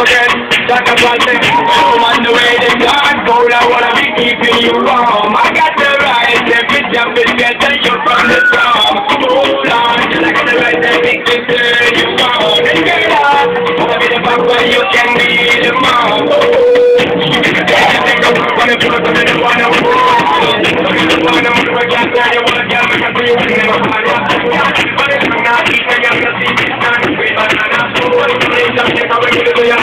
again. Jack up on them. I'm on the way, they gone cold. I wanna be keeping you warm. I got the right, every jump is better. You from the storm. Hold on, till I got the right, that make this turn you on. Hey, girl, wanna be the back you can be the mom. Wanna put up in the one Wanna move a cat, you wanna get I'm free one, never. But not you're not easy, not I'm not so.